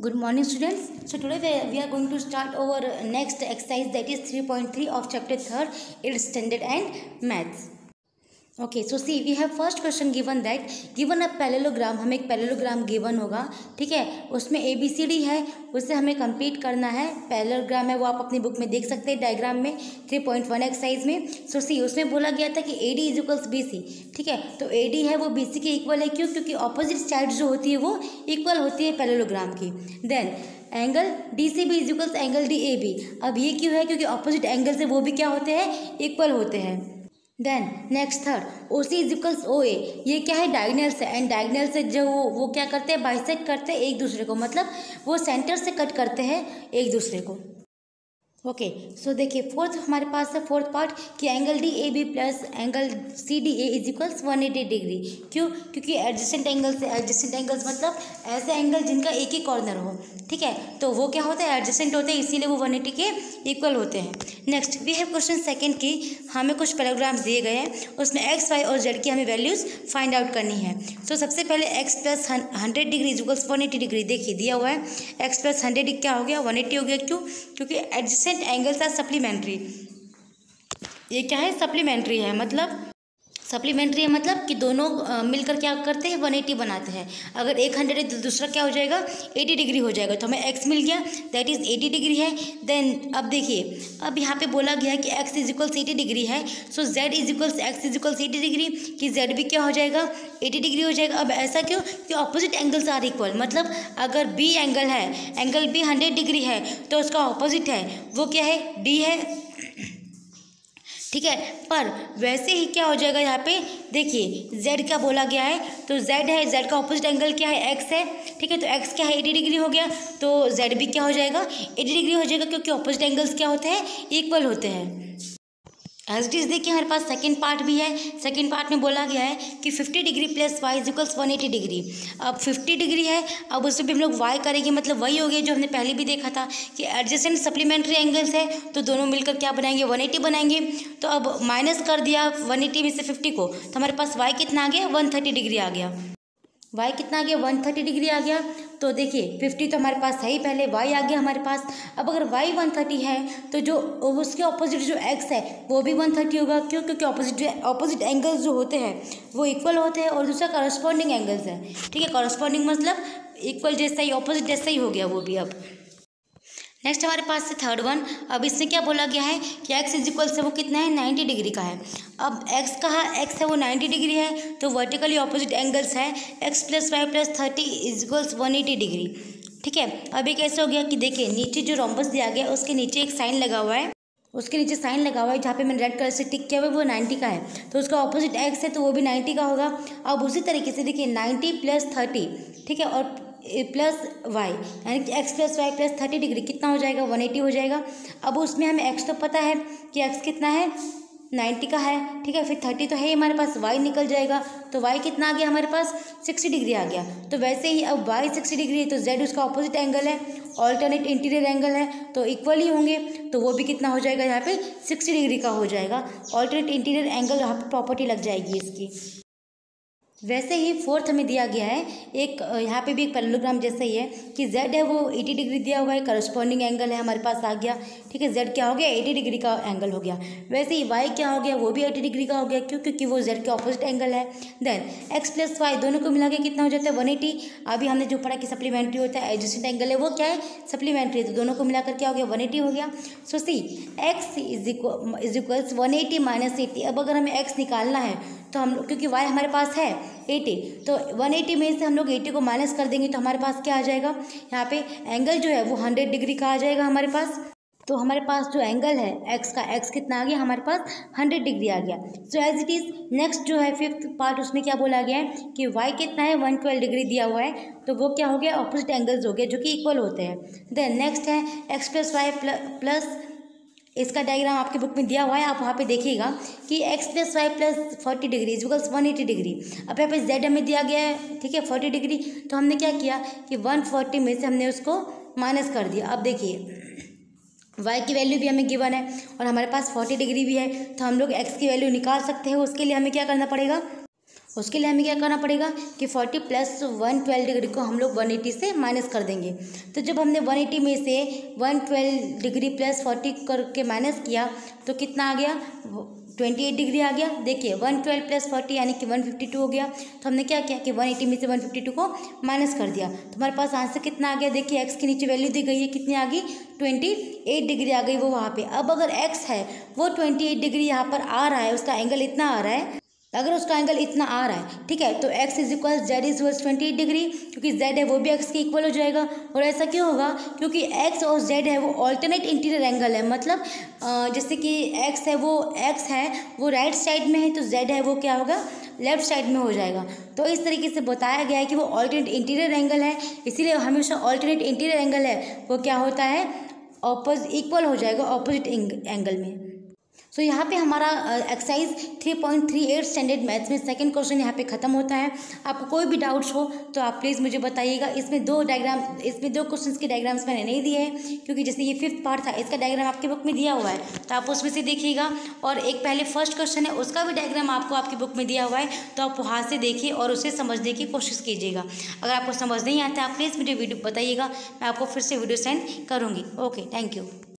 Good morning, students. So today we- are going to start our next exercise that is 3.3 of chapter 3rd, it's standard and maths. Okay so see we have first question given that given a parallelogram हमें एक parallelogram given होगा, ठीक है? उसमें A B C D है, उसे हमें complete करना है। पैरेलोग्राम है, वो आप अपनी बुक में देख सकते हैं डायग्राम में थ्री पॉइंट वन एक्सरसाइज में। सो सी उसमें बोला गया था कि A D is equals B C ठीक है? तो ए डी है, वो बी सी के इक्वल है। क्यों? क्योंकि ऑपोजिट साइड जो होती है, वो इक्वल होती है पैरेलोग्राम की। Then angle D C B is equals angle D A B अब ये क्यों है? क्योंकि ऑपोजिट एंगल से वो भी क्या होते हैं? इक्वल होते हैं। Then next third O C equals O A ये क्या है? डायगनल से एंड डायगनल से जो वो वो क्या करते हैं? बाइसेक करते हैं एक दूसरे को। मतलब वो सेंटर से कट करते हैं एक दूसरे को। ओके सो देखिए फोर्थ हमारे पास है फोर्थ पार्ट कि angle D A B plus angle C D A is equals one eighty degree क्यों? क्योंकि एडजस्टेंट एंगल से एडजस्टेंट एंगल्स मतलब ऐसे एंगल जिनका एक ही कॉर्नर हो ठीक है? तो वो क्या होता है? एडजस्टेंट होते हैं इसीलिए वो वन एटी के इक्वल होते हैं. Next we have question second की हमें कुछ पैराग्राफ्स दिए गए हैं उसमें एक्स वाई और जेड की हमें वैल्यूज़ फाइंड आउट करनी है. सो so, सबसे पहले X plus hundred degree is equals one eighty degree देखिए दिया हुआ है. एक्स प्लस हंड्रेड क्या हो गया? वन एटी हो गया क्यों? क्योंकि एडजस्टेंट एंगल्स आर सप्लीमेंट्री ये क्या है? सप्लीमेंट्री है मतलब सप्लीमेंट्री है मतलब कि दोनों मिलकर क्या करते हैं, वन एटी बनाते हैं। अगर एक हंड्रेड है तो दूसरा क्या हो जाएगा? एटी डिग्री हो जाएगा। तो हमें एक्स मिल गया दैट इज़ एटी डिग्री है। देन अब देखिए, अब यहाँ पे बोला गया है कि X is equals eighty degree है। So Z is equals X is equals eighty degree, कि जेड भी क्या हो जाएगा? एटी डिग्री हो जाएगा। अब ऐसा क्यों? कि ऑपोजिट एंगल्स आर इक्वल मतलब अगर बी एंगल है एंगल बी हंड्रेड डिग्री है तो उसका ऑपोजिट है। वो क्या है? डी है। ठीक है? पर वैसे ही क्या हो जाएगा यहाँ पे? देखिए जेड क्या बोला गया है? तो जेड है जेड का ऑपोजिट एंगल क्या है? एक्स है। ठीक है? तो एक्स क्या है? एटी डिग्री हो गया। तो जेड भी क्या हो जाएगा? एटी डिग्री हो जाएगा क्योंकि ऑपोजिट एंगल्स क्या होते हैं? इक्वल होते हैं। इट इज़ देखिए, हमारे पास सेकंड पार्ट भी है। सेकंड पार्ट में बोला गया है कि 50 degree plus Y equals one degree अब 50 डिग्री है, अब उससे भी हम लोग वाई करेंगे मतलब वही हो गया जो हमने पहले भी देखा था कि एडजस्टेंट सप्लीमेंट्री एंगल्स है तो दोनों मिलकर क्या बनाएँगे? 180 बनाएँगे। तो अब माइनस कर दिया 180 में से 50 को तो हमारे पास वाई कितना आ गया? 130 डिग्री आ गया। वाई कितना आ गया? वन थर्टी डिग्री आ गया। तो देखिए फिफ्टी तो हमारे पास है ही पहले वाई आ गया हमारे पास। अब अगर वाई वन थर्टी है तो जो उसके ऑपोजिट जो एक्स है, वो भी वन थर्टी होगा। क्यों? क्योंकि ऑपोजिट ऑपोजिट एंगल्स जो होते हैं, वो इक्वल होते हैं और दूसरा करस्पॉन्डिंग एंगल्स है। ठीक है करस्पॉन्डिंग मतलब इक्वल जैसा ही ऑपोजिट जैसा ही हो गया वो भी अब। नेक्स्ट हमारे पास है थर्ड वन अब इसमें क्या बोला गया है कि एक्स इज़ इक्वल से वो कितना है? नाइन्टी डिग्री का है। अब एक्स कहा एक्स है वो नाइन्टी डिग्री है तो वर्टिकली ऑपोजिट एंगल्स है। X plus Y plus thirty is equals one eighty degree ठीक है? अब ये कैसे हो गया कि देखिए, नीचे जो रोम्बस दिया गया, उसके नीचे एक साइन लगा हुआ है। उसके नीचे साइन लगा हुआ है, जहाँ पे मैंने रेड कलर से टिक किया हुआ है, वो नाइन्टी का है। तो उसका ऑपोजिट एक्स है तो वो भी नाइन्टी का होगा। अब उसी तरीके से देखिए नाइन्टी प्लस थर्टी ठीक है? और प्लस वाई, यानी कि X plus Y plus thirty degree कितना हो जाएगा? वन एटी हो जाएगा। अब उसमें हमें एक्स तो पता है कि एक्स कितना है? नाइन्टी का है, ठीक है? फिर थर्टी तो है ही हमारे पास, वाई निकल जाएगा। तो वाई कितना आ गया हमारे पास? सिक्सटी डिग्री आ गया। तो वैसे ही अब वाई सिक्सटी डिग्री है तो जेड उसका ऑपोजिट एंगल है ऑल्टरनेट इंटीरियर एंगल है तो इक्वल ही होंगे। तो वो भी कितना हो जाएगा यहाँ पे? सिक्सटी डिग्री का हो जाएगा। ऑल्टरनेट इंटीरियर एंगल यहाँ पर प्रॉपर्टी लग जाएगी इसकी। वैसे ही फोर्थ हमें दिया गया है। एक, यहाँ पे भी एक पैरेललोग्राम जैसे ही है कि z है वो 80 डिग्री दिया हुआ है करस्पॉन्डिंग एंगल है, हमारे पास आ गया। ठीक है, z क्या हो गया? 80 डिग्री का एंगल हो गया। वैसे ही y क्या हो गया? वो भी 80 डिग्री का हो गया, क्यों? क्योंकि वो z के ऑपोजिट एंगल है। देन x प्लस वाई दोनों को मिला के कितना हो जाता है? वन अभी हमने जो पढ़ा कि सप्लीमेंट्री होता है एडजस्टेंट एंगल है, वो क्या है? सप्लीमेंट्री तो दोनों को मिलाकर क्या हो गया? वन हो गया। So see X is equal is equals one eighty अब अगर हमें एक्स निकालना है तो हम लोग, क्योंकि वाई हमारे पास है एटी तो वन एटी में से हम लोग एटी को माइनस कर देंगे तो हमारे पास क्या आ जाएगा? यहाँ पे एंगल जो है वो 100 डिग्री का आ जाएगा हमारे पास। तो हमारे पास जो एंगल है एक्स का एक्स कितना आ गया? हमारे पास 100 डिग्री आ गया। So as it is next जो है फिफ्थ पार्ट उसमें क्या बोला गया है कि वाई कितना है? 112 डिग्री दिया हुआ है। तो वो क्या हो गया? ऑपोजिट एंगल्स हो गया, जो कि इक्वल होते हैं। देन नेक्स्ट है एक्स प्लस वाई प्लस इसका डायग्राम आपके बुक में दिया हुआ है, आप वहाँ पे देखिएगा कि X plus Y plus forty degree equals one eighty degree अब यहाँ पे जेड हमें दिया गया है, ठीक है फोर्टी डिग्री तो हमने क्या किया कि वन फोर्टी में से हमने उसको माइनस कर दिया। अब देखिए वाई की वैल्यू भी हमें गिवन है और हमारे पास फोर्टी डिग्री भी है तो हम लोग एक्स की वैल्यू निकाल सकते हैं। उसके लिए हमें क्या करना पड़ेगा? उसके लिए हमें क्या करना पड़ेगा कि forty plus one twelve degree को हम लोग वन एटी से माइनस कर देंगे। तो जब हमने वन एटी में से one twelve degree plus forty करके माइनस किया तो कितना आ गया? ट्वेंटी एट डिग्री आ गया। देखिए वन ट्वेल्व प्लस फोर्टी यानी कि वन फिफ्टी टू हो गया। तो हमने क्या किया कि वन एटी में से वन फिफ्टी टू को माइनस कर दिया। तो हमारे पास आंसर कितना आ गया? देखिए एक्स के नीचे वैल्यू दी गई है, कितनी आ गई? ट्वेंटी एट डिग्री आ गई वो वहाँ पे। अब अगर एक्स है, वो ट्वेंटी एट डिग्री यहाँ पर आ रहा है, उसका एंगल इतना आ रहा है अगर उसका एंगल इतना आ रहा है, ठीक है तो x is equal Z is verse twenty degree क्योंकि z है वो भी x के इक्वल हो जाएगा, और ऐसा क्यों होगा? क्योंकि x और z है वो ऑल्टरनेट इंटीरियर एंगल है मतलब जैसे कि x है वो x है, वो राइट right साइड में है तो z है वो क्या होगा? लेफ़्ट साइड में हो जाएगा। तो इस तरीके से बताया गया है कि वो ऑल्टरनेट इंटीरियर एंगल है, इसीलिए हमेशा ऑल्टरनेट इंटीरियर एंगल है, वो क्या होता है? ऑपोज इक्वल हो जाएगा ऑपोजिट एंगल में। सो so, यहाँ पे हमारा exercise three point three eight standard maths में सेकंड क्वेश्चन यहाँ पे खत्म होता है। आपको कोई भी डाउट्स हो तो आप प्लीज़ मुझे बताइएगा। इसमें दो डायग्राम इसमें दो क्वेश्चंस के डायग्राम्स मैंने नहीं दिए हैं क्योंकि जैसे ये फिफ्थ पार्ट था इसका डायग्राम आपके बुक में दिया हुआ है तो आप उसमें से देखिएगा। और एक पहले फ़र्स्ट क्वेश्चन है उसका भी डायग्राम आपको आपकी बुक में दिया हुआ है तो आप वहाँ से देखिए और उसे समझने की कोशिश कीजिएगा। अगर आपको समझ नहीं आता आप प्लीज़ मुझे वीडियो बताइएगा मैं आपको फिर से वीडियो सेंड करूँगी। Okay thank you